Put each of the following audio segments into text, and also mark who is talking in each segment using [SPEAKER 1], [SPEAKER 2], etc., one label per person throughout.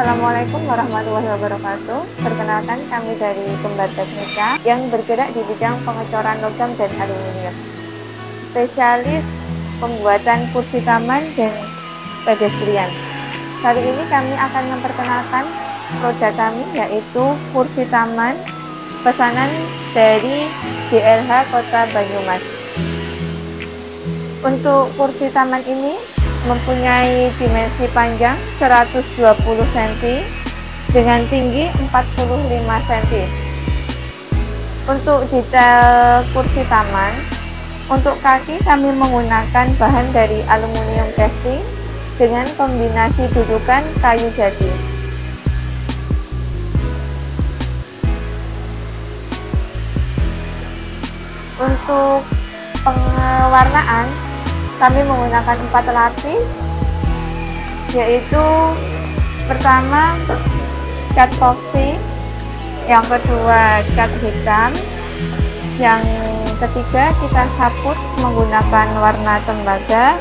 [SPEAKER 1] Assalamualaikum warahmatullahi wabarakatuh. Perkenalkan kami dari Kembar Teknika yang bergerak di bidang pengecoran logam dan aluminium. Spesialis pembuatan kursi taman dan pedestrian. Kali ini kami akan memperkenalkan produk kami yaitu kursi taman pesanan dari DLH Kota Banyumas. Untuk kursi taman ini mempunyai dimensi panjang 120 cm dengan tinggi 45 cm. Untuk detail kursi taman, untuk kaki kami menggunakan bahan dari aluminium casting dengan kombinasi dudukan kayu jati. Untuk pewarnaan, kami menggunakan empat lapis yaitu pertama cat foxy yang kedua cat hitam yang ketiga kita saput menggunakan warna tembaga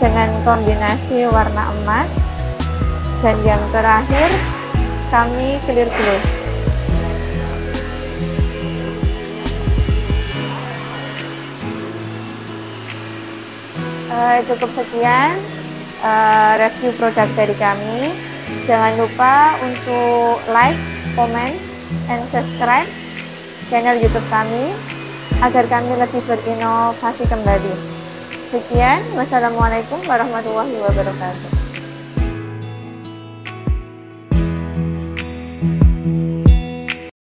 [SPEAKER 1] dengan kombinasi warna emas dan yang terakhir kami clear gloss uh, cukup sekian uh, review produk dari kami. Jangan lupa untuk like, comment, and subscribe channel YouTube kami agar kami lebih berinovasi kembali. Sekian, wassalamualaikum warahmatullahi wabarakatuh.